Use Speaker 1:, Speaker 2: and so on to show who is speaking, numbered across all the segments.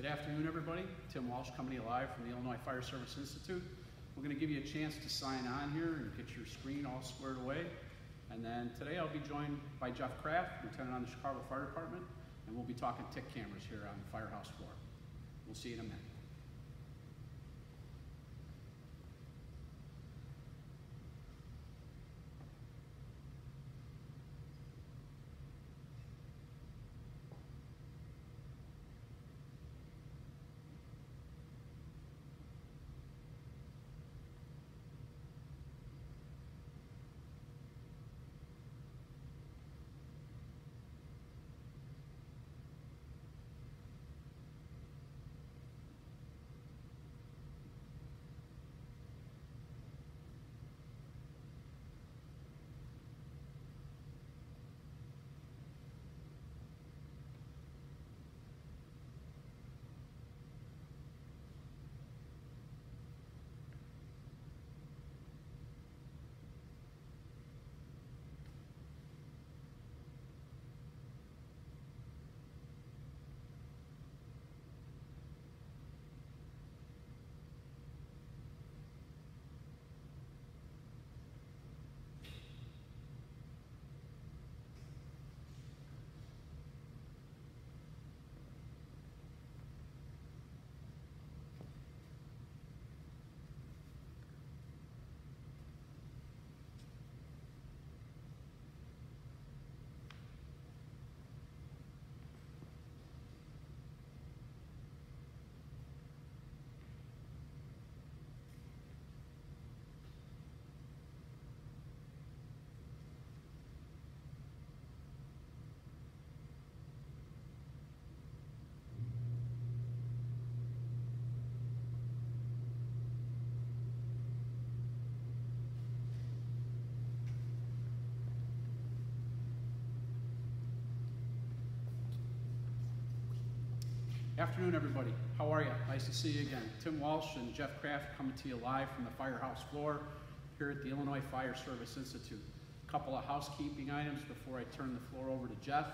Speaker 1: Good afternoon, everybody. Tim Walsh Company Alive from the Illinois Fire Service Institute. We're going to give you a chance to sign on here and get your screen all squared away. And then today I'll be joined by Jeff Kraft, Lieutenant on the Chicago Fire Department, and we'll be talking tick cameras here on the firehouse floor. We'll see you in a minute. Afternoon, everybody. How are you? Nice to see you again. Tim Walsh and Jeff Kraft coming to you live from the firehouse floor here at the Illinois Fire Service Institute. A couple of housekeeping items before I turn the floor over to Jeff.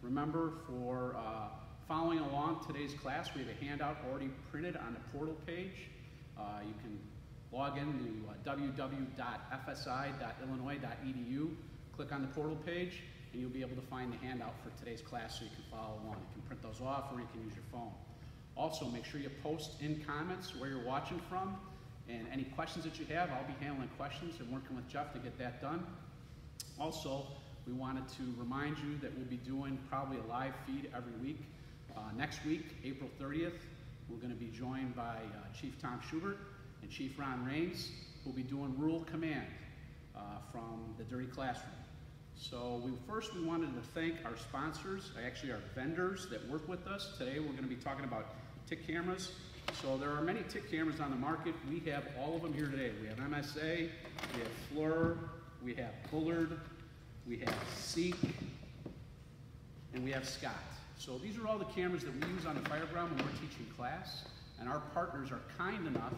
Speaker 1: Remember, for uh, following along today's class, we have a handout already printed on the portal page. Uh, you can log in to uh, www.fsi.illinois.edu, click on the portal page, and you'll be able to find the handout for today's class so you can follow along. You can print those off or you can use your phone. Also, make sure you post in comments where you're watching from and any questions that you have, I'll be handling questions and working with Jeff to get that done. Also, we wanted to remind you that we'll be doing probably a live feed every week. Uh, next week, April 30th, we're going to be joined by uh, Chief Tom Schubert and Chief Ron Rains, who'll be doing Rural Command uh, from the Dirty Classroom. So we first we wanted to thank our sponsors, actually our vendors that work with us. Today we're going to be talking about tick cameras. So there are many tick cameras on the market. We have all of them here today. We have MSA, we have FLIR, we have Bullard, we have Seek, and we have Scott. So these are all the cameras that we use on the fireground when we're teaching class. And our partners are kind enough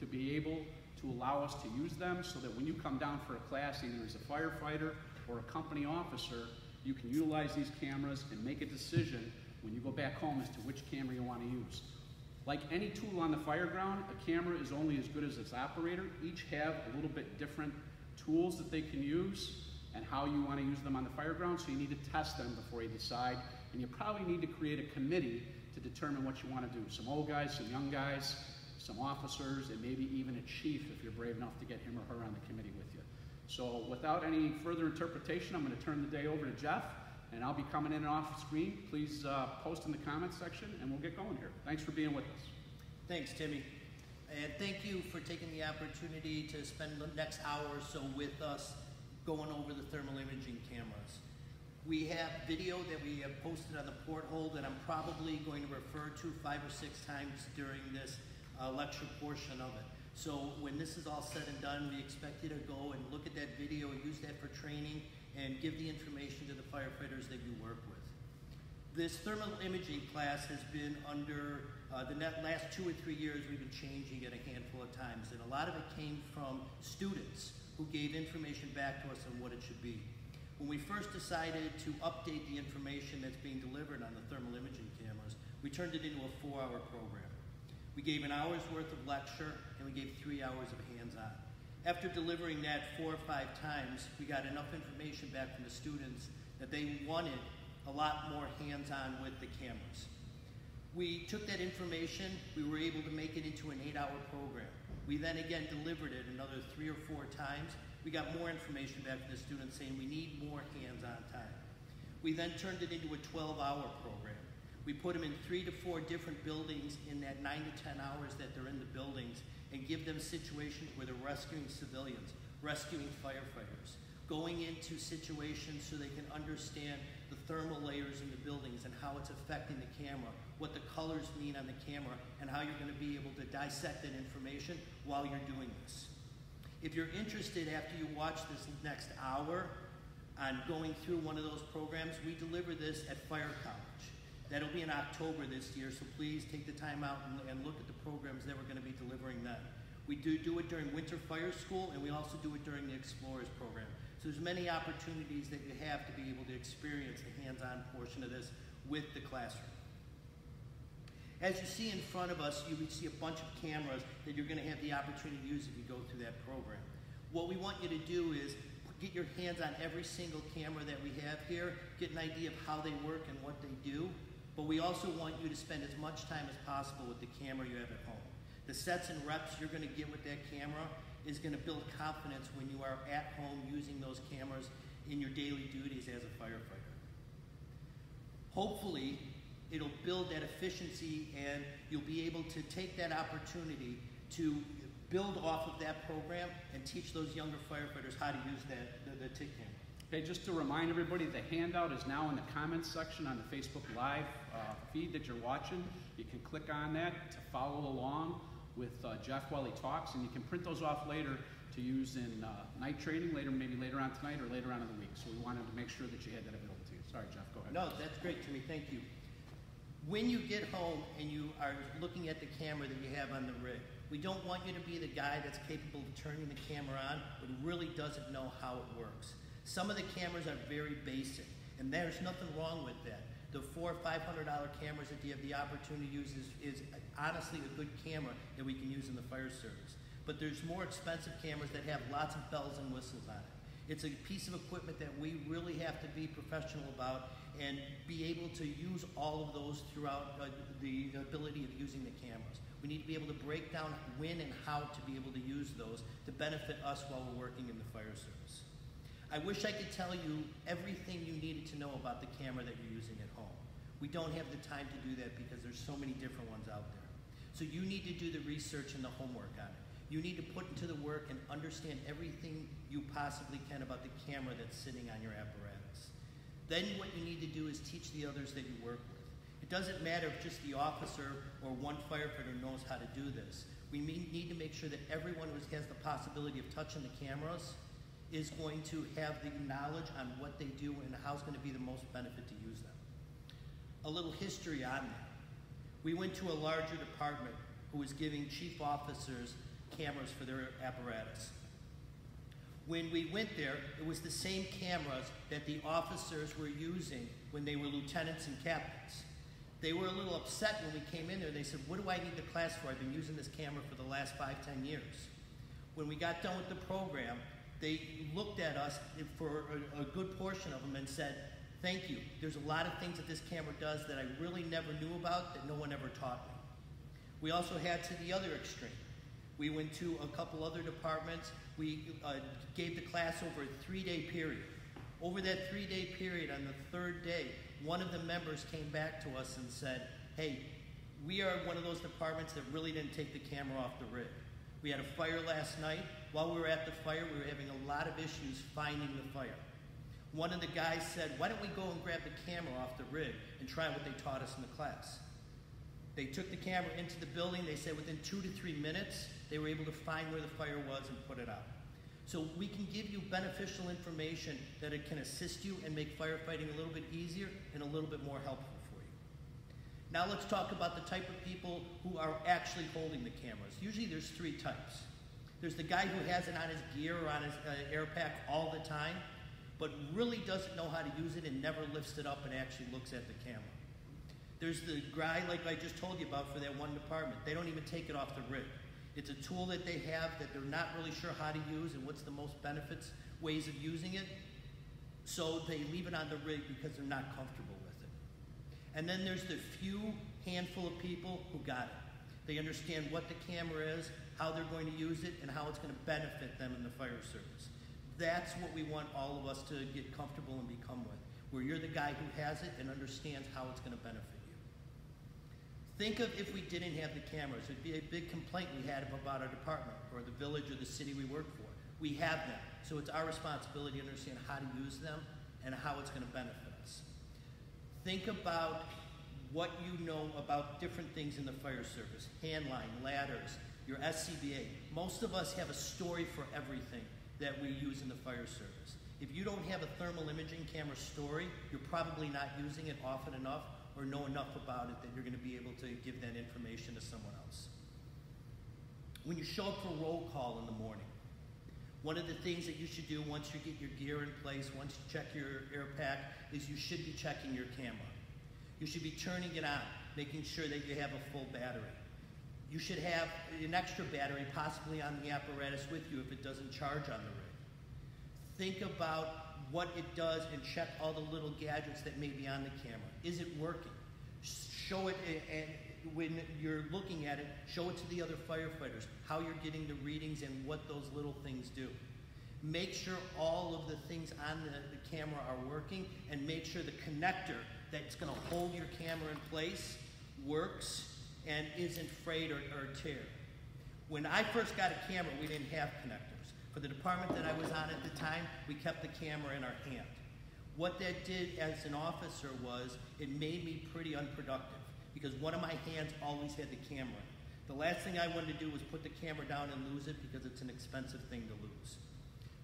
Speaker 1: to be able to allow us to use them so that when you come down for a class, either as a firefighter or a company officer, you can utilize these cameras and make a decision when you go back home as to which camera you want to use. Like any tool on the fireground, a camera is only as good as its operator. Each have a little bit different tools that they can use and how you want to use them on the fireground, so you need to test them before you decide. And you probably need to create a committee to determine what you want to do. Some old guys, some young guys, some officers, and maybe even a chief if you're brave enough to get him or her on the committee with you. So without any further interpretation, I'm going to turn the day over to Jeff, and I'll be coming in and off screen. Please uh, post in the comments section, and we'll get going here. Thanks for being with us.
Speaker 2: Thanks, Timmy. And thank you for taking the opportunity to spend the next hour or so with us going over the thermal imaging cameras. We have video that we have posted on the portal that I'm probably going to refer to five or six times during this uh, lecture portion of it. So when this is all said and done, we expect you to go and look at that video use that for training and give the information to the firefighters that you work with. This thermal imaging class has been under uh, the last two or three years, we've been changing it a handful of times, and a lot of it came from students who gave information back to us on what it should be. When we first decided to update the information that's being delivered on the thermal imaging cameras, We turned it into a four-hour program. We gave an hour's worth of lecture and we gave three hours of hands-on. After delivering that four or five times, we got enough information back from the students that they wanted a lot more hands-on with the cameras. We took that information, we were able to make it into an eight-hour program. We then again delivered it another three or four times. We got more information back from the students saying we need more hands-on time. We then turned it into a 12-hour program. We put them in three to four different buildings in that nine to 10 hours that they're in the buildings and give them situations where they're rescuing civilians, rescuing firefighters, going into situations so they can understand the thermal layers in the buildings and how it's affecting the camera, what the colors mean on the camera, and how you're going to be able to dissect that information while you're doing this. If you're interested after you watch this next hour on going through one of those programs, we deliver this at Fire College. That'll be in October this year, so please take the time out and, and look at the programs that we're going to be delivering then. We do do it during Winter Fire School, and we also do it during the Explorers program. So there's many opportunities that you have to be able to experience the hands-on portion of this with the classroom. As you see in front of us, you would see a bunch of cameras that you're going to have the opportunity to use if you go through that program. What we want you to do is get your hands on every single camera that we have here, get an idea of how they work and what they do, but we also want you to spend as much time as possible with the camera you have at home. The sets and reps you're going to get with that camera is going to build confidence when you are at home using those cameras in your daily duties as a firefighter. Hopefully, it'll build that efficiency and you'll be able to take that opportunity to build off of that program and teach those younger firefighters how to use that the, the TIC camera.
Speaker 1: Okay, just to remind everybody, the handout is now in the comments section on the Facebook Live uh, feed that you're watching. You can click on that to follow along with uh, Jeff while he talks, and you can print those off later to use in uh, night training later, maybe later on tonight or later on in the week. So we wanted to make sure that you had that available to you. Sorry, Jeff, go ahead.
Speaker 2: No, that's great, Jimmy. Thank you. When you get home and you are looking at the camera that you have on the rig, we don't want you to be the guy that's capable of turning the camera on but really doesn't know how it works. Some of the cameras are very basic, and there's nothing wrong with that. The four or five hundred dollar cameras that you have the opportunity to use is, is honestly a good camera that we can use in the fire service. But there's more expensive cameras that have lots of bells and whistles on it. It's a piece of equipment that we really have to be professional about and be able to use all of those throughout uh, the ability of using the cameras. We need to be able to break down when and how to be able to use those to benefit us while we're working in the fire service. I wish I could tell you everything you needed to know about the camera that you're using at home. We don't have the time to do that because there's so many different ones out there. So you need to do the research and the homework on it. You need to put into the work and understand everything you possibly can about the camera that's sitting on your apparatus. Then what you need to do is teach the others that you work with. It doesn't matter if just the officer or one firefighter knows how to do this. We need to make sure that everyone who has the possibility of touching the cameras is going to have the knowledge on what they do and how it's going to be the most benefit to use them. A little history on that. We went to a larger department who was giving chief officers cameras for their apparatus. When we went there, it was the same cameras that the officers were using when they were lieutenants and captains. They were a little upset when we came in there. They said, What do I need the class for? I've been using this camera for the last five, ten years. When we got done with the program, they looked at us for a, good portion of them and said, Thank you. There's a lot of things that this camera does that I really never knew about that no one ever taught me. We also had to the other extreme. We went to a couple other departments. We uh, gave the class over a three day period. Over that three day period, on the third day, one of the members came back to us and said, Hey, we are one of those departments that really didn't take the camera off the rig. We had a fire last night. While we were at the fire, we were having a lot of issues finding the fire. One of the guys said, Why don't we go and grab the camera off the rig and try what they taught us in the class? They took the camera into the building. They said within two to three minutes, they were able to find where the fire was and put it out. So we can give you beneficial information that it can assist you and make firefighting a little bit easier and a little bit more helpful for you. Now let's talk about the type of people who are actually holding the cameras. Usually there's three types. There's the guy who has it on his gear or on his uh, air pack all the time, but really doesn't know how to use it and never lifts it up and actually looks at the camera. There's the guy, like I just told you about, for that one department. They don't even take it off the rig. It's a tool that they have that they're not really sure how to use and what's the most benefits, ways of using it. So they leave it on the rig because they're not comfortable with it. And then there's the few handful of people who got it. They understand what the camera is, how they're going to use it, and how it's going to benefit them in the fire service. That's what we want all of us to get comfortable and become with, where you're the guy who has it and understands how it's going to benefit you. Think of if we didn't have the cameras. It'd be a big complaint we had about our department or the village or the city we work for. We have them, so it's our responsibility to understand how to use them and how it's going to benefit us. Think about what you know about different things in the fire service handline, ladders, your SCBA. Most of us have a story for everything that we use in the fire service. If you don't have a thermal imaging camera story, you're probably not using it often enough or know enough about it that you're going to be able to give that information to someone else. When you show up for roll call in the morning, one of the things that you should do once you get your gear in place, once you check your air pack, is you should be checking your camera. You should be turning it on, making sure that you have a full battery. You should have an extra battery possibly on the apparatus with you if it doesn't charge on the rig. Think about what it does and check all the little gadgets that may be on the camera. Is it working? Show it, and when you're looking at it, show it to the other firefighters, how you're getting the readings and what those little things do. Make sure all of the things on the, the camera are working, and make sure the connector that's going to hold your camera in place works and isn't frayed or, or tear. When I first got a camera, we didn't have connectors. For the department that I was on at the time, we kept the camera in our hand. What that did as an officer was it made me pretty unproductive because one of my hands always had the camera. The last thing I wanted to do was put the camera down and lose it because it's an expensive thing to lose.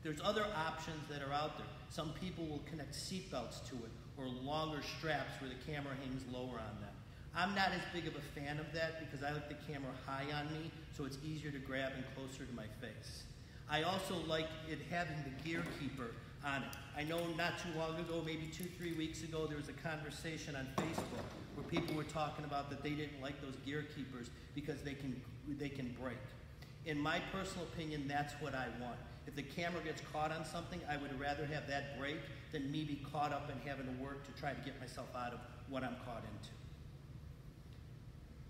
Speaker 2: There's other options that are out there. Some people will connect seatbelts to it or longer straps where the camera hangs lower on them. I'm not as big of a fan of that because I like the camera high on me so it's easier to grab and closer to my face. I also like it having the gear keeper on it. I know not too long ago, maybe two, three weeks ago, there was a conversation on Facebook where people were talking about that they didn't like those gear keepers because they can, they can break. In my personal opinion, that's what I want. If the camera gets caught on something, I would rather have that break than me be caught up in having to work to try to get myself out of what I'm caught into.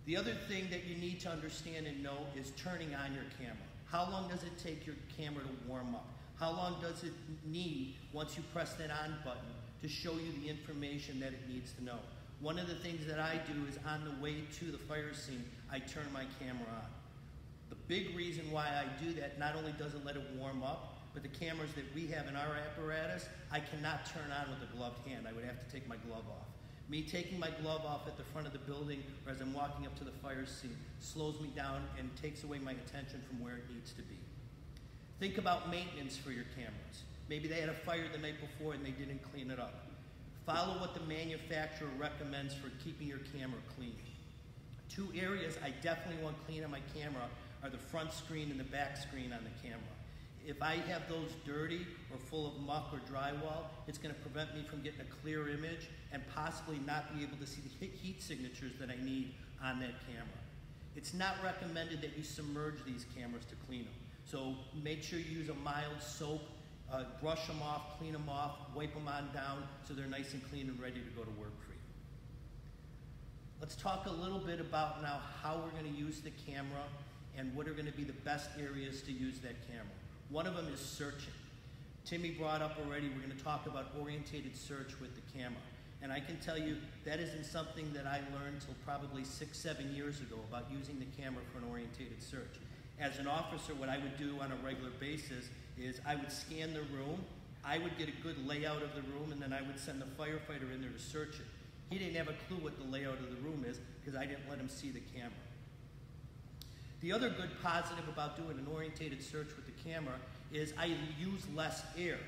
Speaker 2: The other thing that you need to understand and know is turning on your camera. How long does it take your camera to warm up? How long does it need once you press that on button to show you the information that it needs to know? One of the things that I do is on the way to the fire scene, I turn my camera on. The big reason why I do that not only does it let it warm up, but the cameras that we have in our apparatus, I cannot turn on with a gloved hand. I would have to take my glove off. Me taking my glove off at the front of the building or as I'm walking up to the fire scene slows me down and takes away my attention from where it needs to be. Think about maintenance for your cameras. Maybe they had a fire the night before and they didn't clean it up. Follow what the manufacturer recommends for keeping your camera clean. Two areas I definitely want clean on my camera are the front screen and the back screen on the camera. If I have those dirty or full of muck or drywall, it's going to prevent me from getting a clear image and possibly not be able to see the heat signatures that I need on that camera. It's not recommended that you submerge these cameras to clean them. So make sure you use a mild soap, uh, brush them off, clean them off, wipe them on down so they're nice and clean and ready to go to work for you. Let's talk a little bit about now how we're going to use the camera and what are going to be the best areas to use that camera. One of them is searching. Timmy brought up already, we're going to talk about orientated search with the camera. And I can tell you that isn't something that I learned until probably six, seven years ago about using the camera for an orientated search. As an officer, what I would do on a regular basis is I would scan the room, I would get a good layout of the room, and then I would send the firefighter in there to search it. He didn't have a clue what the layout of the room is because I didn't let him see the camera. The other good positive about doing an orientated search with the camera is I use less air.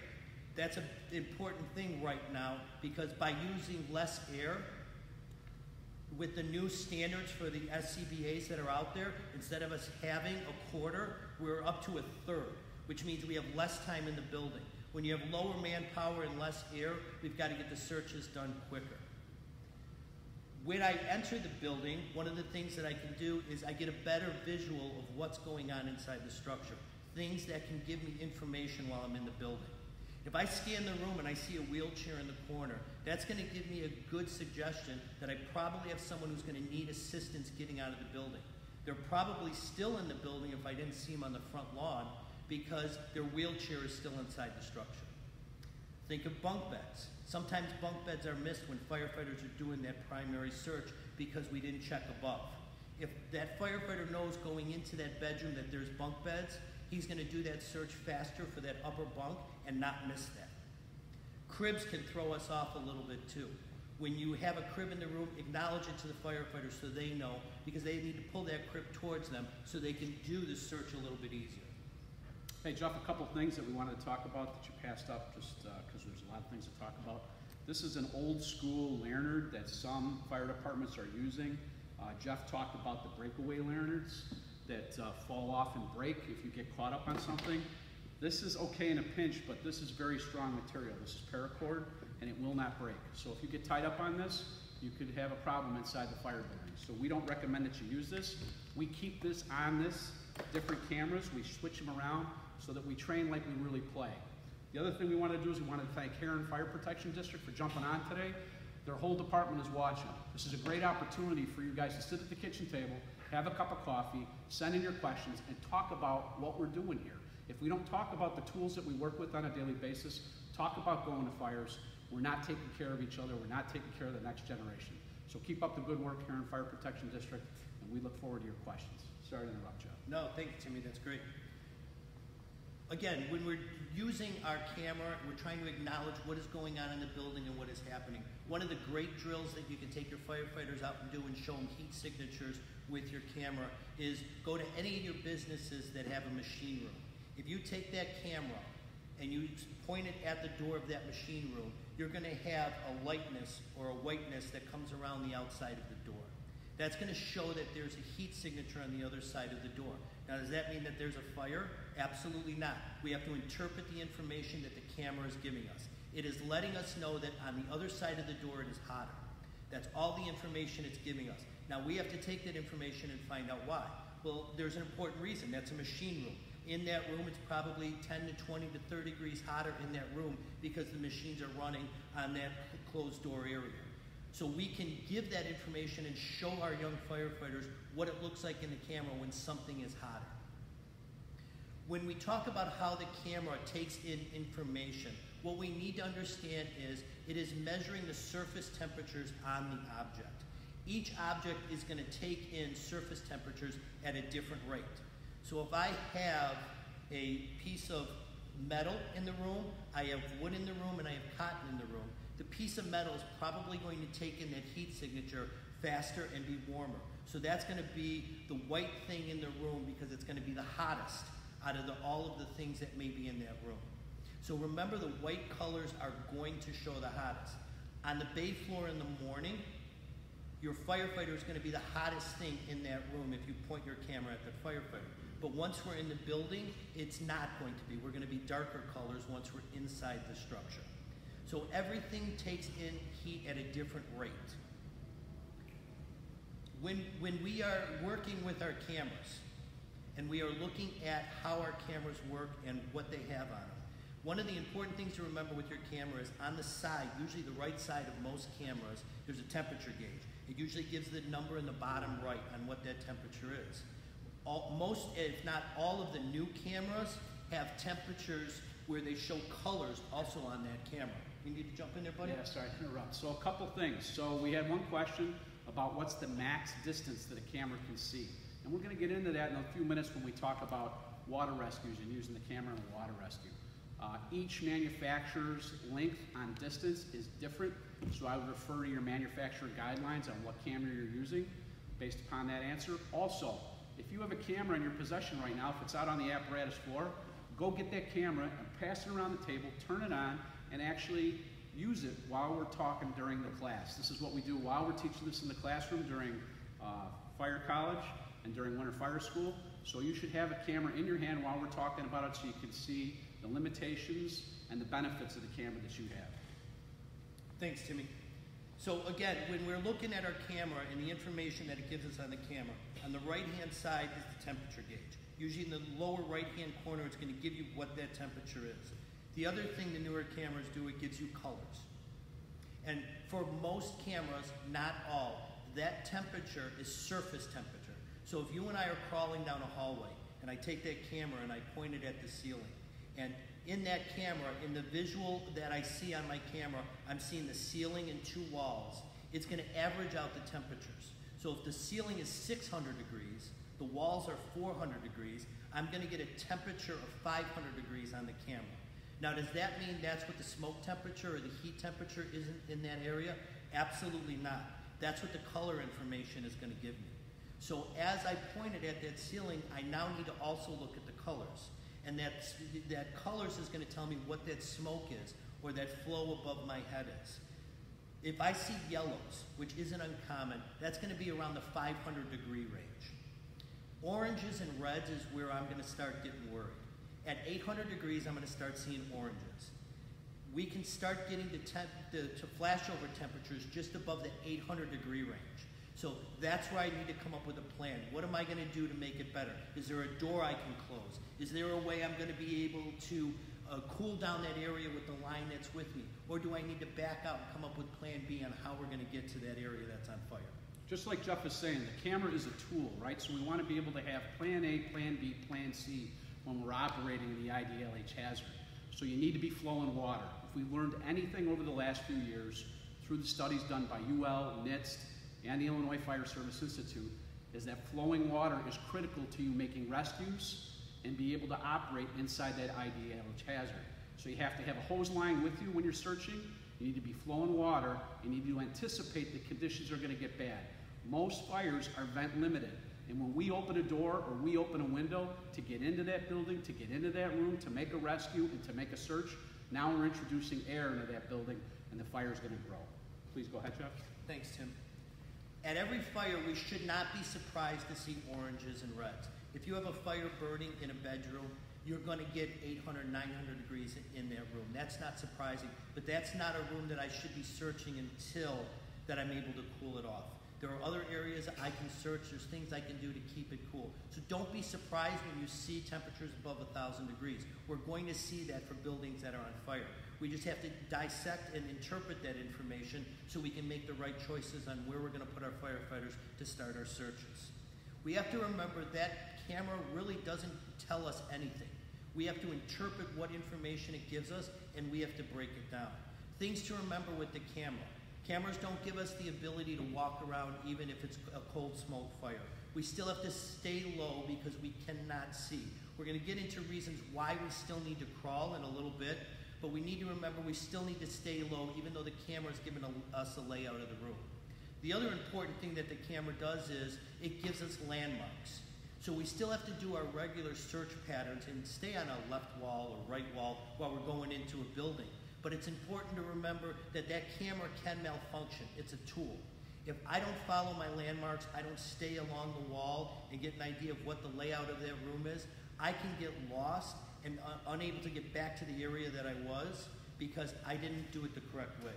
Speaker 2: That's an important thing right now because by using less air, with the new standards for the SCBAs that are out there, instead of us having a quarter, we're up to a third, which means we have less time in the building. When you have lower manpower and less air, we've got to get the searches done quicker. When I enter the building, one of the things that I can do is I get a better visual of what's going on inside the structure. Things that can give me information while I'm in the building. If I scan the room and I see a wheelchair in the corner, that's going to give me a good suggestion that I probably have someone who's going to need assistance getting out of the building. They're probably still in the building if I didn't see them on the front lawn because their wheelchair is still inside the structure. Think of bunk beds. Sometimes bunk beds are missed when firefighters are doing that primary search because we didn't check above. If that firefighter knows going into that bedroom that there's bunk beds, he's going to do that search faster for that upper bunk and not miss that. Cribs can throw us off a little bit too. When you have a crib in the room, acknowledge it to the firefighters so they know because they need to pull that crib towards them so they can do the search a little bit easier.
Speaker 1: Hey, Jeff, a couple things that we wanted to talk about that you passed up, just uh, because there's a lot of things to talk about. This is an old school lanyard that some fire departments are using. Uh, Jeff talked about the breakaway lanyards that uh, fall off and break if you get caught up on something. This is okay in a pinch, but this is very strong material. This is paracord, and it will not break. So if you get tied up on this, you could have a problem inside the fire building. So we don't recommend that you use this. We keep this on this, different cameras, we switch them around so that we train like we really play. The other thing we want to do is we want to thank Heron Fire Protection District for jumping on today. Their whole department is watching. This is a great opportunity for you guys to sit at the kitchen table, have a cup of coffee, send in your questions, and talk about what we're doing here. If we don't talk about the tools that we work with on a daily basis, talk about going to fires, we're not taking care of each other, we're not taking care of the next generation. So keep up the good work here in Fire Protection District, and we look forward to your questions. Sorry to interrupt you.
Speaker 2: No, thank you, Timmy. That's great. Again, when we're using our camera, we're trying to acknowledge what is going on in the building and what is happening. One of the great drills that you can take your firefighters out and do and show them heat signatures with your camera is go to any of your businesses that have a machine room. If you take that camera and you point it at the door of that machine room, you're going to have a lightness or a whiteness that comes around the outside of the door. That's going to show that there's a heat signature on the other side of the door. Now, does that mean that there's a fire? Absolutely not. We have to interpret the information that the camera is giving us. It is letting us know that on the other side of the door it is hotter. That's all the information it's giving us. Now, we have to take that information and find out why. Well, there's an important reason. That's a machine room. In that room, it's probably 10 to 20 to 30 degrees hotter in that room because the machines are running on that closed door area. So we can give that information and show our young firefighters what it looks like in the camera when something is hotter. When we talk about how the camera takes in information, what we need to understand is it is measuring the surface temperatures on the object. Each object is going to take in surface temperatures at a different rate. So if I have a piece of metal in the room, I have wood in the room, and I have cotton in the room, the piece of metal is probably going to take in that heat signature faster and be warmer. So that's going to be the white thing in the room because it's going to be the hottest out of the, all of the things that may be in that room. So remember the white colors are going to show the hottest. On the bay floor in the morning, your firefighter is going to be the hottest thing in that room if you point your camera at the firefighter. But once we're in the building, it's not going to be. We're going to be darker colors once we're inside the structure. So everything takes in heat at a different rate. When, when we are working with our cameras and we are looking at how our cameras work and what they have on them, one of the important things to remember with your camera is on the side, usually the right side of most cameras, there's a temperature gauge. It usually gives the number in the bottom right on what that temperature is. All, most, if not all of the new cameras have temperatures where they show colors also on that camera. You need to jump in there, buddy?
Speaker 1: Yeah, sorry to interrupt. So a couple things. So we had one question about what's the max distance that a camera can see. And we're going to get into that in a few minutes when we talk about water rescues and using the camera in a water rescue. Uh, each manufacturer's length on distance is different, so I would refer to your manufacturer guidelines on what camera you're using based upon that answer. Also, if you have a camera in your possession right now, if it's out on the apparatus floor, go get that camera and pass it around the table, turn it on, and actually use it while we're talking during the class. This is what we do while we're teaching this in the classroom during uh, fire college and during winter fire school. So you should have a camera in your hand while we're talking about it so you can see the limitations and the benefits of the camera that you have.
Speaker 2: Thanks, Timmy. So again, when we're looking at our camera and the information that it gives us on the camera, on the right-hand side is the temperature gauge. Usually in the lower right-hand corner, it's gonna give you what that temperature is. The other thing the newer cameras do, it gives you colors. And for most cameras, not all, that temperature is surface temperature. So if you and I are crawling down a hallway, and I take that camera and I point it at the ceiling, and in that camera, in the visual that I see on my camera, I'm seeing the ceiling and two walls. It's going to average out the temperatures. So if the ceiling is 600 degrees, the walls are 400 degrees, I'm going to get a temperature of 500 degrees on the camera. Now, does that mean that's what the smoke temperature or the heat temperature is in, in that area? Absolutely not. That's what the color information is going to give me. So as I pointed at that ceiling, I now need to also look at the colors. And that, that colors is going to tell me what that smoke is or that flow above my head is. If I see yellows, which isn't uncommon, that's going to be around the 500 degree range. Oranges and reds is where I'm going to start getting worried. At 800 degrees, I'm going to start seeing oranges. We can start getting to, temp, to flashover temperatures just above the 800 degree range. So that's where I need to come up with a plan. What am I going to do to make it better? Is there a door I can close? Is there a way I'm going to be able to uh, cool down that area with the line that's with me? Or do I need to back out and come up with plan B on how we're going to get to that area that's on fire?
Speaker 1: Just like Jeff is saying, the camera is a tool, right? So we want to be able to have plan A, plan B, plan C when we're operating in the IDLH hazard. So you need to be flowing water. If we learned anything over the last few years through the studies done by UL, NIST, and the Illinois Fire Service Institute is that flowing water is critical to you making rescues and be able to operate inside that IDLH hazard. So you have to have a hose line with you when you're searching. You need to be flowing water. You need to anticipate the conditions are going to get bad. Most fires are vent limited. And when we open a door or we open a window to get into that building, to get into that room, to make a rescue, and to make a search, now we're introducing air into that building and the fire is going to grow. Please go ahead, Jeff.
Speaker 2: Thanks, Tim. At every fire, we should not be surprised to see oranges and reds. If you have a fire burning in a bedroom, you're going to get 800, 900 degrees in that room. That's not surprising, but that's not a room that I should be searching until that I'm able to cool it off. There are other areas I can search. There's things I can do to keep it cool. So don't be surprised when you see temperatures above 1,000 degrees. We're going to see that for buildings that are on fire. We just have to dissect and interpret that information so we can make the right choices on where we're going to put our firefighters to start our searches. We have to remember that camera really doesn't tell us anything. We have to interpret what information it gives us and we have to break it down. Things to remember with the camera. Cameras don't give us the ability to walk around even if it's a cold smoke fire. We still have to stay low because we cannot see. We're going to get into reasons why we still need to crawl in a little bit, but we need to remember we still need to stay low even though the camera is giving a, us a layout of the room. The other important thing that the camera does is it gives us landmarks. So we still have to do our regular search patterns and stay on a left wall or right wall while we're going into a building. But it's important to remember that that camera can malfunction. It's a tool. If I don't follow my landmarks, I don't stay along the wall and get an idea of what the layout of that room is, I can get lost and uh, unable to get back to the area that I was because I didn't do it the correct way.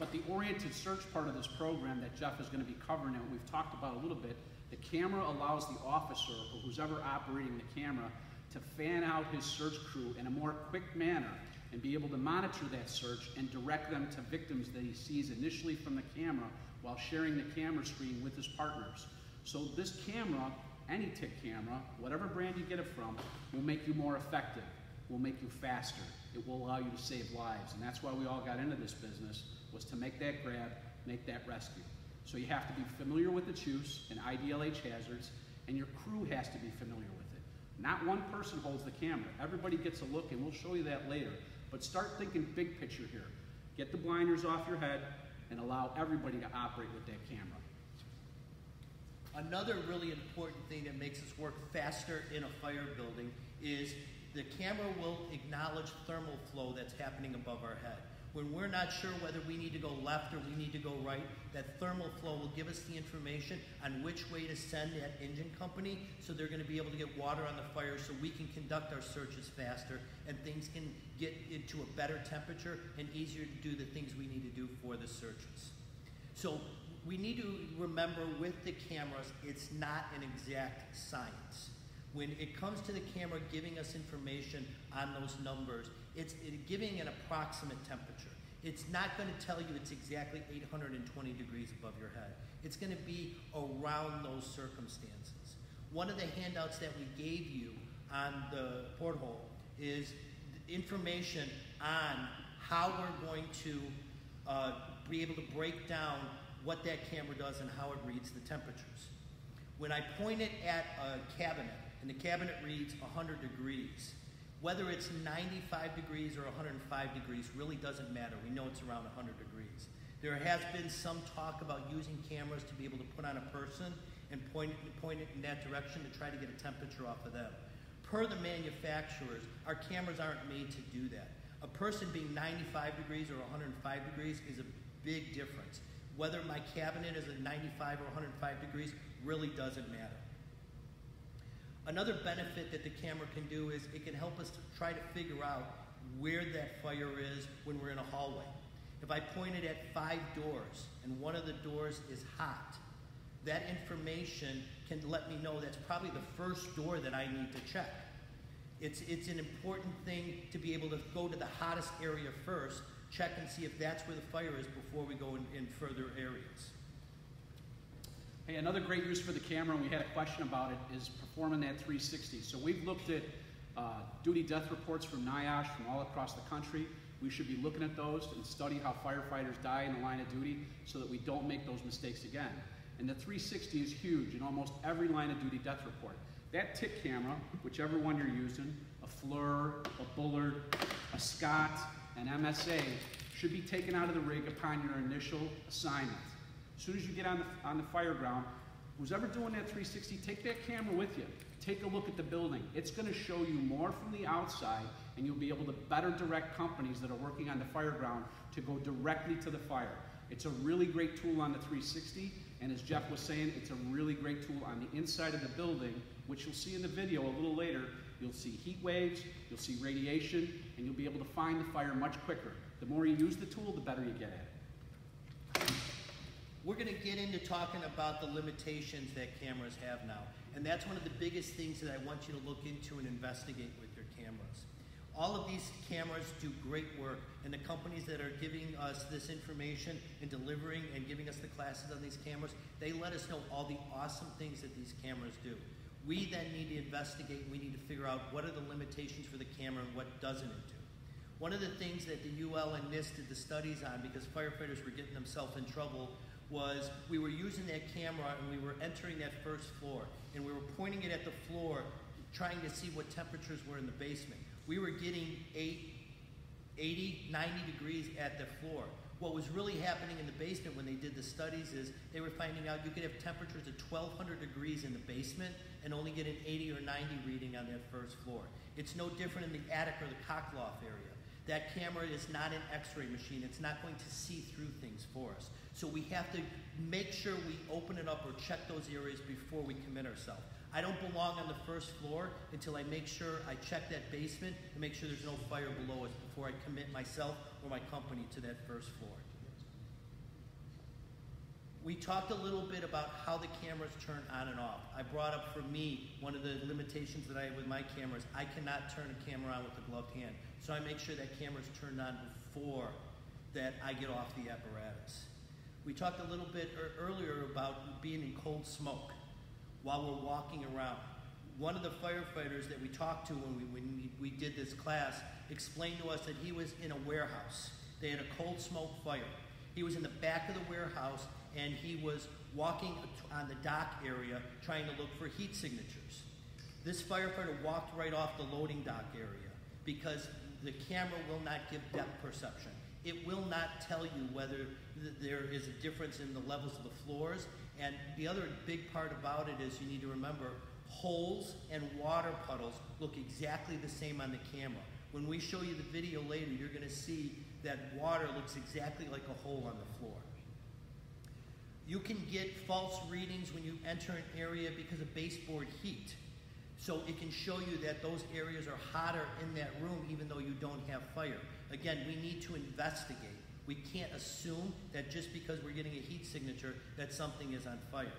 Speaker 1: But the oriented search part of this program that Jeff is going to be covering and we've talked about a little bit, the camera allows the officer or who's ever operating the camera to fan out his search crew in a more quick manner and be able to monitor that search and direct them to victims that he sees initially from the camera while sharing the camera screen with his partners. So this camera, any tick camera, whatever brand you get it from, will make you more effective, will make you faster. It will allow you to save lives. And that's why we all got into this business, was to make that grab, make that rescue. So you have to be familiar with its use and IDLH hazards, and your crew has to be familiar with it. Not one person holds the camera. Everybody gets a look, and we'll show you that later. But start thinking big picture here. Get the blinders off your head and allow everybody to operate with that camera.
Speaker 2: Another really important thing that makes us work faster in a fire building is the camera will acknowledge thermal flow that's happening above our head. When we're not sure whether we need to go left or we need to go right, that thermal flow will give us the information on which way to send that engine company so they're going to be able to get water on the fire so we can conduct our searches faster and things can get into a better temperature and easier to do the things we need to do for the searches. So we need to remember with the cameras, it's not an exact science. When it comes to the camera giving us information on those numbers, it's giving an approximate temperature. It's not going to tell you it's exactly 820 degrees above your head. It's going to be around those circumstances. One of the handouts that we gave you on the portal is information on how we're going to uh, be able to break down what that camera does and how it reads the temperatures. When I point it at a cabinet, and the cabinet reads 100 degrees, whether it's 95 degrees or 105 degrees really doesn't matter. We know it's around 100 degrees. There has been some talk about using cameras to be able to put on a person and point it, in that direction to try to get a temperature off of them. Per the manufacturers, our cameras aren't made to do that. A person being 95 degrees or 105 degrees is a big difference. Whether my cabinet is at 95 or 105 degrees really doesn't matter. Another benefit that the camera can do is it can help us to try to figure out where that fire is when we're in a hallway. If I point it at five doors and one of the doors is hot, that information can let me know that's probably the first door that I need to check. It's, it's an important thing to be able to go to the hottest area first, check and see if that's where the fire is before we go in, in further areas.
Speaker 1: Hey, another great use for the camera, and we had a question about it, is performing that 360. So we've looked at uh, duty death reports from NIOSH from all across the country. We should be looking at those and study how firefighters die in the line of duty so that we don't make those mistakes again. And the 360 is huge in almost every line of duty death report. That TIC camera, whichever one you're using, a FLIR, a Bullard, a Scott, an MSA, should be taken out of the rig upon your initial assignment. As soon as you get on the, on the fire ground, who's ever doing that 360, take that camera with you. Take a look at the building. It's going to show you more from the outside, and you'll be able to better direct companies that are working on the fire ground to go directly to the fire. It's a really great tool on the 360, and as Jeff was saying, it's a really great tool on the inside of the building, which you'll see in the video a little later. You'll see heat waves, you'll see radiation, and you'll be able to find the fire much quicker. The more you use the tool, the better you get at it.
Speaker 2: We're going to get into talking about the limitations that cameras have now. And that's one of the biggest things that I want you to look into and investigate with your cameras. All of these cameras do great work, and the companies that are giving us this information and delivering and giving us the classes on these cameras, they let us know all the awesome things that these cameras do. We then need to investigate, we need to figure out what are the limitations for the camera and what doesn't it do. One of the things that the UL and NIST did the studies on because firefighters were getting themselves in trouble was we were using that camera and we were entering that first floor and we were pointing it at the floor trying to see what temperatures were in the basement. We were getting eight, 80, 90 degrees at the floor. What was really happening in the basement when they did the studies is they were finding out you could have temperatures of 1200 degrees in the basement and only get an 80 or 90 reading on that first floor. It's no different in the attic or the cockloft area. That camera is not an x-ray machine. It's not going to see through things for us. So we have to make sure we open it up or check those areas before we commit ourselves. I don't belong on the first floor until I make sure I check that basement and make sure there's no fire below us before I commit myself or my company to that first floor. We talked a little bit about how the cameras turn on and off. I brought up for me one of the limitations that I have with my cameras. I cannot turn a camera on with a gloved hand. So I make sure that camera's turned on before that I get off the apparatus. We talked a little bit earlier about being in cold smoke while we're walking around. One of the firefighters that we talked to when we, when we did this class explained to us that he was in a warehouse. They had a cold smoke fire. He was in the back of the warehouse and he was walking on the dock area trying to look for heat signatures. This firefighter walked right off the loading dock area because the camera will not give depth perception. It will not tell you whether th- there is a difference in the levels of the floors. And the other big part about it is you need to remember holes and water puddles look exactly the same on the camera. When we show you the video later, you're going to see that water looks exactly like a hole on the floor. You can get false readings when you enter an area because of baseboard heat. So it can show you that those areas are hotter in that room even though you don't have fire. Again, we need to investigate. We can't assume that just because we're getting a heat signature that something is on fire.